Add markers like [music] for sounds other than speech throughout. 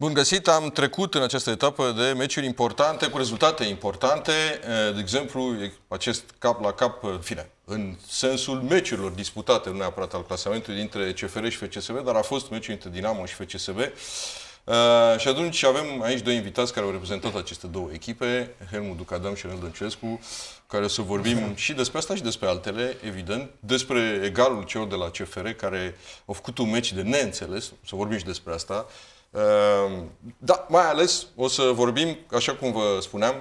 Bun găsit, am trecut în această etapă de meciuri importante, cu rezultate importante, de exemplu, acest cap la cap, în fine, în sensul meciurilor disputate, nu neapărat al clasamentului dintre CFR și FCSB, dar a fost meciul între Dinamo și FCSB. Uh, și atunci avem aici doi invitați care au reprezentat aceste două echipe, Helmut Ducadam și Renel Dăncescu, care o să vorbim [laughs] și despre asta și despre altele, evident, despre egalul celor de la CFR, care au făcut un meci de neînțeles, să vorbim și despre asta. Uh, da, mai ales o să vorbim, așa cum vă spuneam,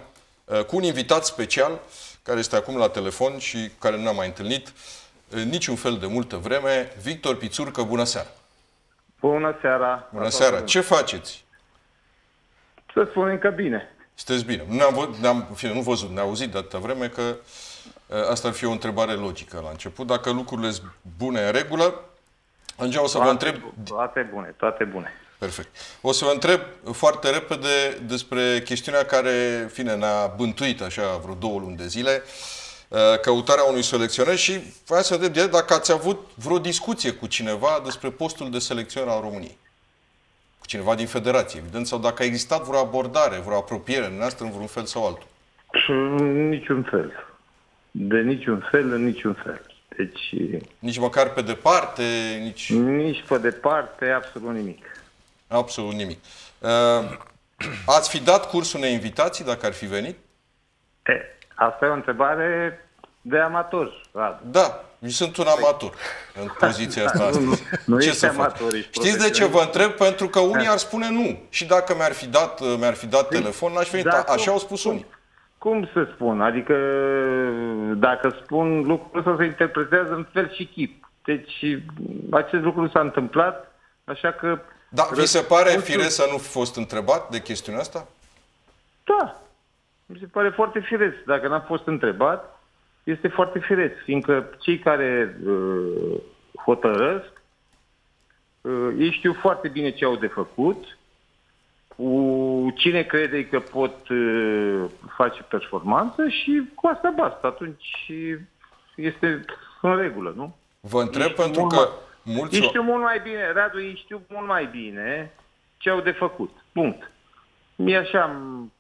uh, cu un invitat special, care este acum la telefon și care nu ne-am mai întâlnit niciun fel de multă vreme, Victor Pițurcă, bună seara! Bună seara! Bună seara! Ce faceți? Să spunem că bine. Sunteți bine. Nu am, ne-am, fine, nu văzut, ne-am auzit de atâta vreme că ă, asta ar fi o întrebare logică la început. Dacă lucrurile sunt bune în regulă, Angel, o să toate, vă întreb... Toate bune, toate bune. Perfect. O să vă întreb foarte repede despre chestiunea care, fine, ne-a bântuit așa vreo două luni de zile. Uh, Uh, căutarea unui selecționer și vreau să întreb dacă ați avut vreo discuție cu cineva despre postul de selecționer al României. Cu cineva din federație, evident, sau dacă a existat vreo abordare, vreo apropiere în noastră în vreun fel sau altul. Niciun fel. De niciun fel, în niciun fel. Deci... Nici măcar pe departe, nici... Nici pe departe, absolut nimic. Absolut nimic. Uh, ați fi dat curs unei invitații dacă ar fi venit? E, Asta e o întrebare de amator, Radu. Da, eu sunt un amator în poziția asta [laughs] astăzi. Nu, nu ce să amator, Știți de ce vă întreb? Pentru că unii ar spune nu. Și dacă mi-ar fi dat, mi-ar fi dat păi, telefon, n-aș fi da, Așa au spus unii. Cum să spun? Adică dacă spun lucrul ăsta se interpretează în fel și chip. Deci acest lucru s-a întâmplat, așa că... Da, vi se pare firesc să nu fi fost întrebat de chestiunea asta? Da, mi se pare foarte firesc. Dacă n-am fost întrebat, este foarte firesc, fiindcă cei care uh, hotărăsc, uh, ei știu foarte bine ce au de făcut, cu cine crede că pot uh, face performanță și cu asta basta. Atunci este în regulă, nu? Vă întreb ei pentru că mai, mulți... Ei știu mult mai bine, Radu, ei știu mult mai bine ce au de făcut. Punct. Mie așa am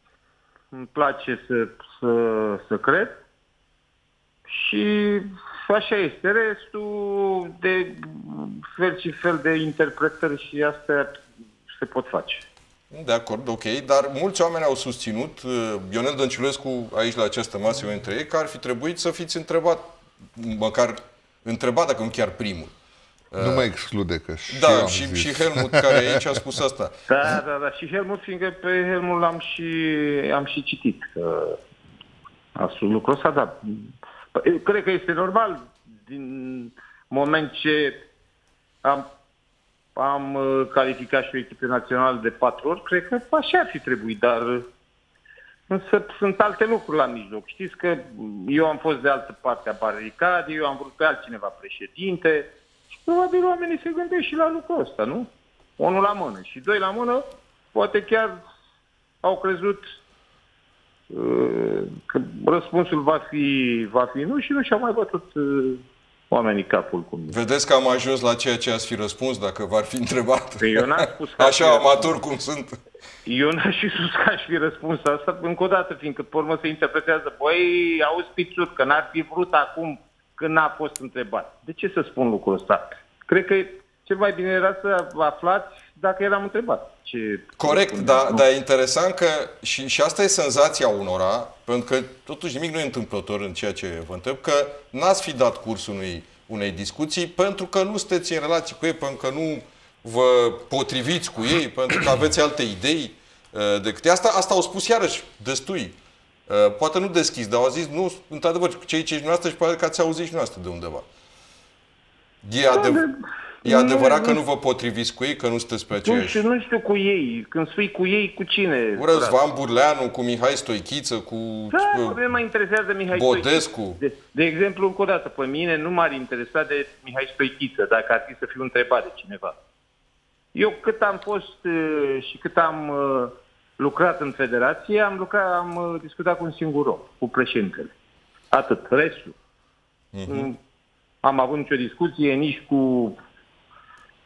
îmi place să, să, să cred. Și așa este. Restul de fel și fel de interpretări și astea se pot face. De acord, ok, dar mulți oameni au susținut, uh, Ionel Dănciulescu aici la această masă, eu între ei, că ar fi trebuit să fiți întrebat, măcar întrebat dacă nu chiar primul. Nu mai exclude că și Da, și, și Helmut care aici a spus asta. Da, da, da. Și Helmut, fiindcă pe Helmut l-am și, am și citit. Că a spus lucrul ăsta, da. Păi, cred că este normal din moment ce am, am uh, calificat și o echipă națională de patru ori, cred că așa ar fi trebuit, dar însă sunt alte lucruri la mijloc. Știți că eu am fost de altă parte a baricadei, eu am vrut pe altcineva președinte, probabil oamenii se gândesc și la lucrul ăsta, nu? Unul la mână și doi la mână, poate chiar au crezut uh, că răspunsul va fi, va fi nu și nu și-au mai bătut uh, oamenii capul cu mine. Vedeți că am ajuns la ceea ce ați fi răspuns dacă v-ar fi întrebat. Păi eu n-am spus că [laughs] Așa amator cum sunt. Eu n-aș fi spus că aș fi răspuns asta încă o dată, fiindcă pe urmă se interpretează, băi, auzi pițut, că n-ar fi vrut acum când n-a fost întrebat. De ce să spun lucrul ăsta? Cred că cel mai bine era să aflați dacă eram întrebat. Ce Corect, dar da, e interesant că și, și asta e senzația unora, pentru că totuși nimic nu e întâmplător în ceea ce vă întreb, că n-ați fi dat curs unui, unei discuții pentru că nu sunteți în relație cu ei, pentru că nu vă potriviți cu ei, pentru că aveți alte idei uh, decât asta. Asta au spus iarăși destui Uh, poate nu deschis, dar au zis, nu, într-adevăr, cei ce noastră și poate că ați auzit și noastră de undeva. E, da, adev- e adevărat că nu vă potriviți cu ei, că nu sunteți pe aceeași... Nu știu, nu știu cu ei. Când spui cu ei, cu cine? Cu Răzvan Burleanu, cu Mihai Stoichiță, cu... Da, pe mă interesează Mihai Bodescu. De, de exemplu, încă o dată, pe mine nu m-ar interesa de Mihai Stoichiță, dacă ar fi să fiu întrebat de cineva. Eu cât am fost uh, și cât am uh, lucrat în federație, am, lucrat, am uh, discutat cu un singur om, cu președintele. Atât. Restul. Uh-huh. Am avut nicio discuție nici cu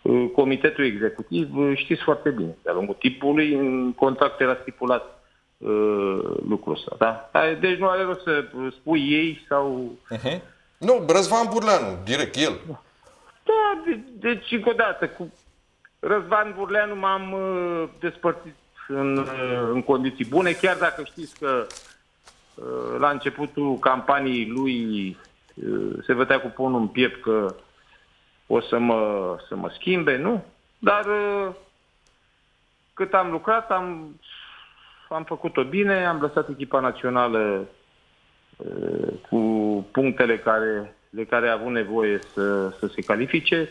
uh, comitetul executiv, uh, știți foarte bine, de-a lungul timpului, în contract era stipulat uh, lucrul ăsta. Da? Deci nu are rost să spui ei sau... Uh-huh. Nu, Răzvan Burleanu, direct, el. Da, de, deci încă o dată, cu Răzvan Burleanu m-am uh, despărțit în, uh, în condiții bune, chiar dacă știți că uh, la începutul campaniei lui uh, se vedea cu ponul în piept că o să mă, să mă schimbe, nu? Dar uh, cât am lucrat, am, am făcut-o bine, am lăsat echipa națională uh, cu punctele care, de care a avut nevoie să, să se califice.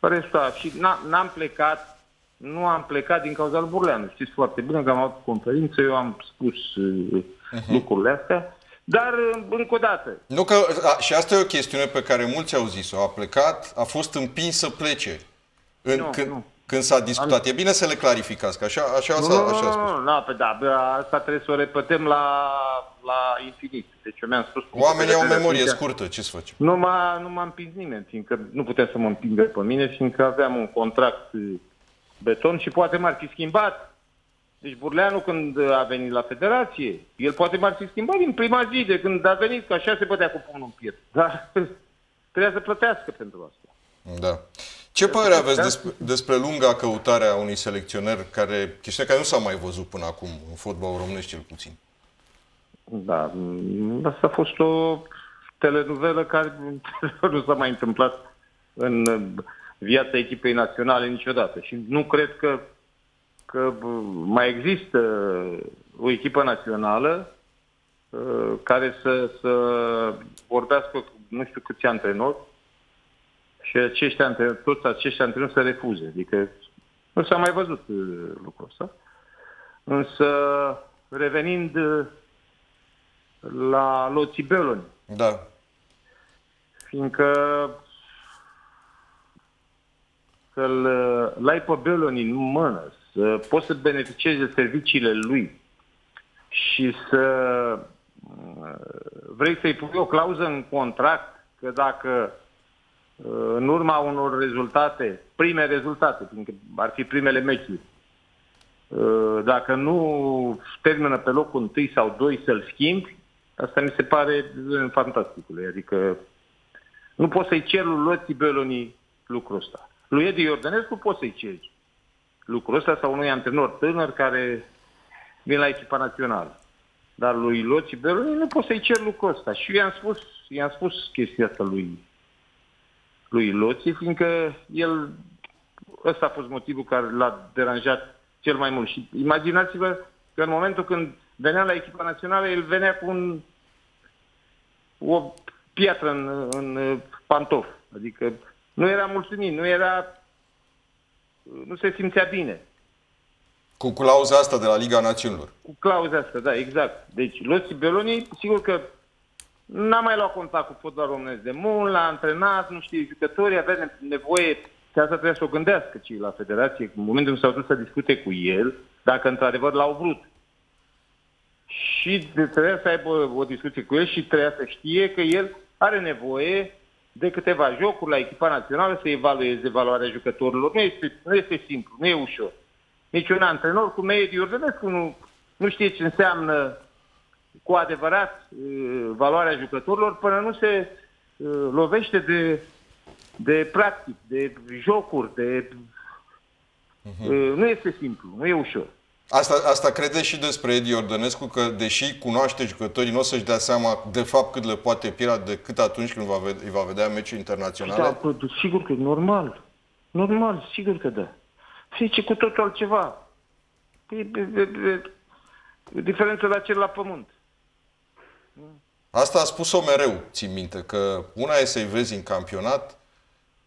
Restul, și n-am plecat, nu am plecat din cauza lui Burleanu. Știți foarte bine că am avut conferință, eu am spus uh-huh. lucrurile astea. Dar, încă o dată... Nu că, a, și asta e o chestiune pe care mulți au zis-o. A plecat, a fost împins să plece. În, Nu, când, nu. când s-a discutat. E bine să le clarificați, că așa, așa, Nu, așa, nu, așa a nu, spus. nu, nu, pe da, bă, asta trebuie să o repetăm la, la infinit. Deci eu mi-am spus... Oamenii au punctele de memorie vedere. scurtă, ce să facem? Nu m-a, nu m-a împins nimeni, fiindcă nu putea să mă împingă pe mine, fiindcă aveam un contract eh, beton și poate m-ar fi schimbat. Deci Burleanu când a venit la federație, el poate m-ar fi schimbat din prima zi de când a venit, că așa se bătea cu pumnul în piept. Dar [laughs] trebuia să plătească pentru asta. Da. Ce părere aveți despre, despre lunga căutare a unui selecționer care, chestiune care nu s-a mai văzut până acum în fotbal românesc cel puțin? Da, mm, asta a fost o telenovelă care [laughs] nu s-a mai întâmplat în uh, viața echipei naționale niciodată. Și nu cred că, că bă, mai există o echipă națională uh, care să, să vorbească cu nu știu câți antrenori și acești antrenori, toți acești antrenori să refuze. Adică nu s-a mai văzut uh, lucrul ăsta. Însă, revenind uh, la Loții Beloni, Da. fiindcă să-l l ai pe Beloni în mână, să poți să beneficiezi de serviciile lui și să uh, vrei să-i pui o clauză în contract că dacă uh, în urma unor rezultate, prime rezultate, fiindcă ar fi primele meciuri, uh, dacă nu termină pe locul întâi sau doi să-l schimbi, asta mi se pare uh, fantasticule. Adică nu poți să-i cer lui Loții Beloni lucrul ăsta. Lui Edi Iordănescu poți să-i ceri lucrul ăsta sau unui antrenor tânăr care vine la echipa națională. Dar lui Loții Beloni nu poți să-i cer lucrul ăsta. Și eu i-am spus, i-am spus chestia asta lui, lui Loții, fiindcă el, ăsta a fost motivul care l-a deranjat cel mai mult. Și imaginați-vă că în momentul când venea la echipa națională, el venea cu un, o piatră în, în pantof. Adică nu era mulțumit, nu era... nu se simțea bine. Cu clauza asta de la Liga Națiunilor. Cu clauza asta, da, exact. Deci, Loții Beloni, sigur că n-a mai luat contact cu fotbal românesc de mult, l-a antrenat, nu știu, jucătorii avea nevoie, și asta trebuia să o gândească cei la federație, în momentul în care s-au dus să discute cu el, dacă într-adevăr l-au vrut. Și de- trebuia să aibă o discuție cu el și trebuia să știe că el are nevoie de câteva jocuri la echipa națională să evalueze valoarea jucătorilor. Nu este, nu este simplu, nu e ușor. Niciun antrenor cum e Edi Iordănescu nu, nu știe ce înseamnă cu adevărat uh, valoarea jucătorilor până nu se uh, lovește de, de practic, de jocuri, de... Uh, nu este simplu, nu e ușor. Asta, asta crede și despre Edi Ordănescu, că deși cunoaște jucătorii, nu o să-și dea seama de fapt cât le poate piera decât atunci când va vedea, îi va vedea meciuri internaționale? Da, bă, sigur că e normal. Normal, sigur că da. Zice cu totul altceva. E, e, e, e, e diferență la cel la pământ. Asta a spus-o mereu, țin minte, că una e să-i vezi în campionat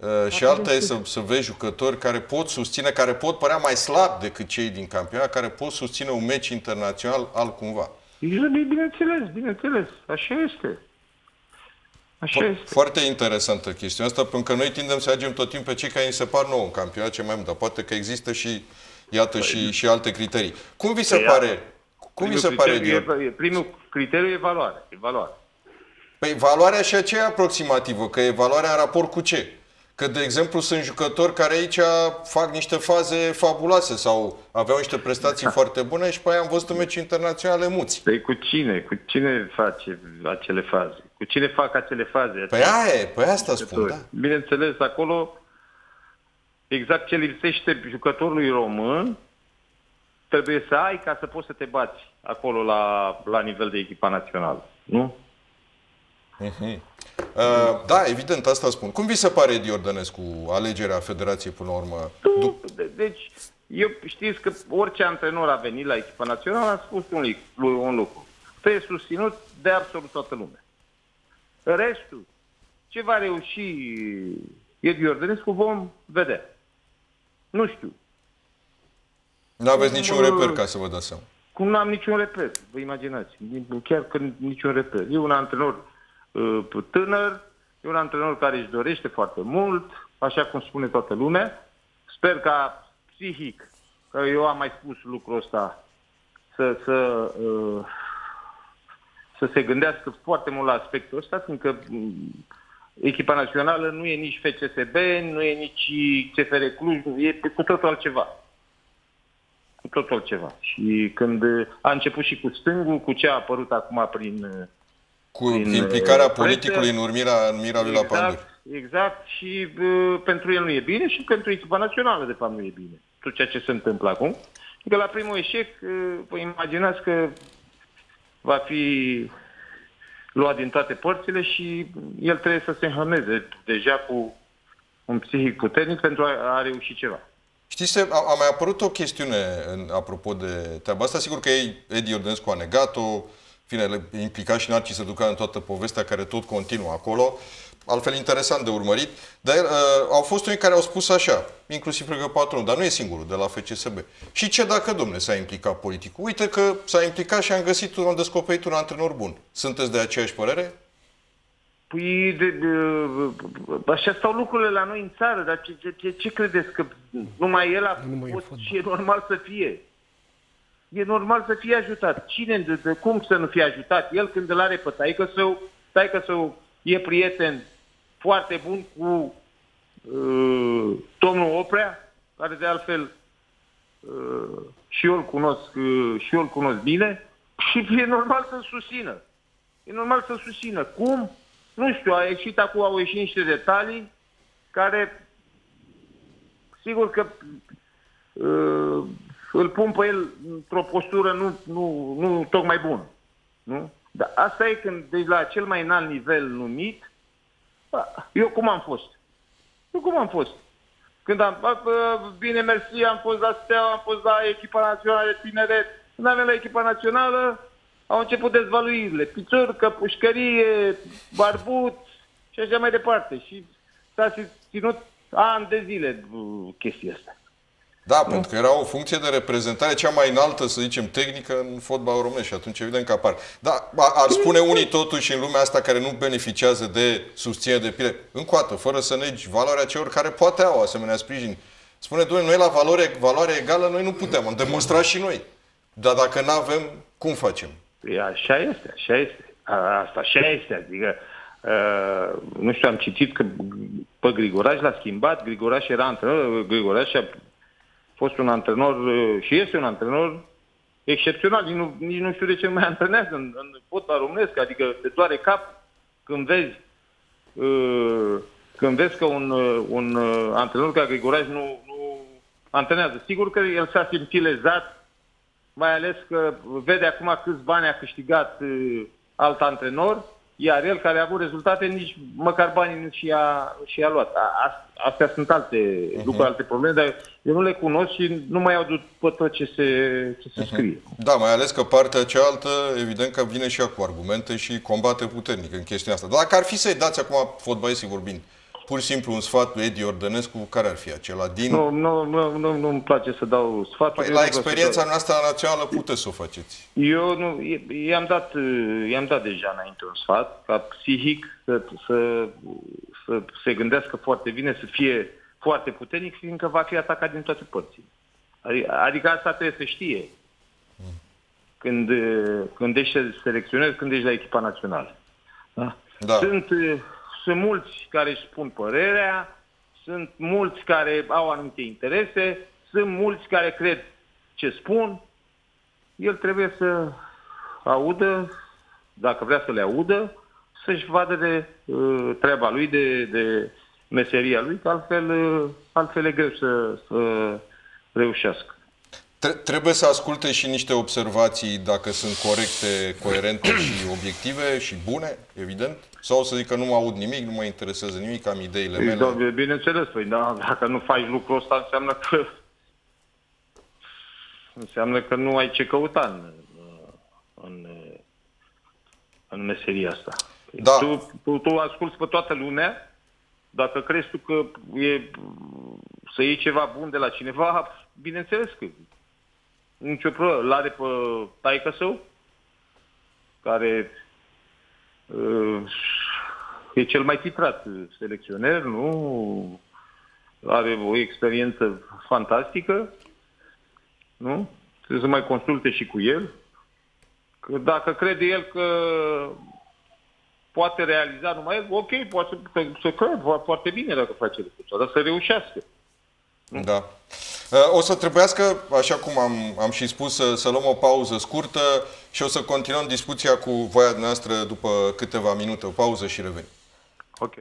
uh, și alta e să, să vezi jucători care pot susține, care pot părea mai slabi decât cei din campionat, care pot susține un meci internațional altcumva. E bineînțeles, bineînțeles. Așa este. Așa este. Foarte interesantă chestiunea asta, pentru că noi tindem să agem tot timpul pe cei care ni se par nou în campionat ce mai mult, dar poate că există și, iată, și, și alte criterii. Cum vi se Păi, pare? Cum vi se pare, criteriu Dion? e, primul criteriu e valoare. E valoare. Păi valoarea și aceea aproximativă, că e valoarea în raport cu ce? Că, de exemplu, sunt jucători care aici fac niște faze fabuloase sau aveau niște prestații da. foarte bune și pe aia am văzut în meci internaționale muți. Păi cu cine? Cu cine face acele faze? Cu cine fac acele faze? Păi aia e, păi asta spun, da. Bineînțeles, acolo exact ce lipsește jucătorului român trebuie să ai ca să poți să te bați acolo la, la nivel de echipa națională. Nu? Uh-huh. Uh, da, evident, asta spun. Cum vi se pare, Edi Ordănescu, alegerea Federației până la urmă? Tu, deci, eu știți că orice antrenor a venit la echipa națională a spus un, un lucru. Trebuie susținut de absolut toată lumea. Restul, ce va reuși Edi Ordănescu, vom vedea. Nu știu. Nu aveți niciun reper ca să vă dați seama. Cum nu am niciun reper, vă imaginați. Chiar că niciun reper. E un antrenor uh, tânăr, e un antrenor care își dorește foarte mult, așa cum spune toată lumea. Sper ca psihic, că eu am mai spus lucrul ăsta, să, să, uh, să se gândească foarte mult la aspectul ăsta, fiindcă mm, echipa națională nu e nici FCSB, nu e nici CFR Cluj, e cu totul altceva cu totul altceva. Și când a început și cu stângul, cu ce a apărut acum prin... Cu prin implicarea presă, politicului în urmirea, în mirea lui exact, la Pandur. Exact, și uh, pentru el nu e bine și pentru echipa națională, de fapt, nu e bine. Tot ceea ce se întâmplă acum. Că la primul eșec, uh, vă imaginați că va fi luat din toate părțile și el trebuie să se înhămeze deja cu un psihic puternic pentru a, a reuși ceva. Știți, a, a mai apărut o chestiune în, apropo de treaba asta. Sigur că ei, Edi Ordănescu a negat-o, fine, implicat și Narcis să ducă în toată povestea care tot continuă acolo. Altfel interesant de urmărit. Dar uh, au fost unii care au spus așa, inclusiv cred că patronul, dar nu e singurul de la FCSB. Și ce dacă, domne, s-a implicat politicul? Uite că s-a implicat și am găsit, am descoperit un antrenor bun. Sunteți de aceeași părere? Păi, de, de, așa stau lucrurile la noi în țară, dar ce, ce, ce credeți? Că numai el a fost și e normal să fie. E normal să fie ajutat. Cine, de, de, cum să nu fie ajutat? El când îl are pe taică său, taică său e prieten foarte bun cu uh, domnul Oprea, care de altfel uh, și eu îl cunosc, uh, și eu îl cunosc bine, și e normal să susțină. E normal să susțină. Cum? Nu știu, a ieșit acum, au ieșit niște detalii care, sigur că uh, îl pun pe el într-o postură nu, nu, nu tocmai bună. Nu? Dar asta e când, deci la cel mai înalt nivel numit, eu cum am fost? Eu cum am fost? Când am, bine, mersi, am fost la Steaua, am fost la echipa națională de tineret. Când am venit la echipa națională, au început dezvăluirile, pițurcă, pușcărie, barbut și așa mai departe. Și s-a ținut ani de zile chestia asta. Da, nu? pentru că era o funcție de reprezentare cea mai înaltă, să zicem, tehnică în fotbal românesc și atunci evident că apar. Da, ar spune unii totuși în lumea asta care nu beneficiază de susținere de pile, încoată, fără să negi valoarea celor care poate au asemenea sprijin. Spune, doamne, noi la valoare, valoare egală, noi nu putem, am demonstrat și noi. Dar dacă nu avem, cum facem? Păi așa este, așa este. Asta așa este, adică uh, nu știu, am citit că pe Grigoraș l-a schimbat, Grigoraș era antrenor, Grigoraș a fost un antrenor uh, și este un antrenor excepțional, nici nu, nici nu știu de ce mai antrenează în, în fotbal românesc, adică te doare cap când vezi uh, când vezi că un, uh, un uh, antrenor ca Grigoraș nu, nu antrenează. Sigur că el s-a simțit lezat mai ales că vede acum câți bani a câștigat uh, alt antrenor, iar el care a avut rezultate, nici măcar banii nu și-a, și-a luat. A, astea sunt alte uh-huh. lucruri, alte probleme, dar eu nu le cunosc și nu mai aud pe tot ce se, ce se uh-huh. scrie. Da, mai ales că partea cealaltă, evident că vine și ea cu argumente și combate puternic în chestia asta. Dar dacă ar fi să-i dați acum fotbalistii vorbind, pur și simplu un sfat lui Edi Ordănescu, care ar fi acela? Din... Nu, nu, nu, nu, nu-mi place să dau sfaturi. Păi, la experiența noastră națională puteți să o faceți. Eu nu, i-am dat, i-am dat deja înainte un sfat, ca psihic să, să, să se gândească foarte bine, să fie foarte puternic, fiindcă va fi atacat din toate părțile. Adică asta trebuie să știe. Când, când ești selecționez, când ești la echipa națională. Da? Da. Sunt sunt mulți care își spun părerea, sunt mulți care au anumite interese, sunt mulți care cred ce spun. El trebuie să audă, dacă vrea să le audă, să-și vadă de uh, treaba lui, de, de meseria lui, că altfel, uh, altfel e greu să, să reușească. Trebuie să asculte și niște observații dacă sunt corecte, coerente și obiective și bune, evident? Sau să zic că nu mă aud nimic, nu mă interesează nimic, am ideile păi, mele? Da, bineînțeles, păi da, dacă nu faci lucrul ăsta înseamnă că înseamnă că nu ai ce căuta în, în, în meseria asta. Da. Tu, tu, tu asculți pe toată lumea, dacă crezi tu că e să iei ceva bun de la cineva, bineînțeles că nicio problemă. L-are pe taică său, care uh, e cel mai titrat selecționer, nu? Are o experiență fantastică, nu? Trebuie să mai consulte și cu el. Că dacă crede el că poate realiza numai el, ok, poate să, să cred, foarte bine dacă face lucrul dar să reușească. Da. O să trebuiască, așa cum am, am și spus, să, să luăm o pauză scurtă și o să continuăm discuția cu voia noastră după câteva minute. O pauză și revenim. Ok.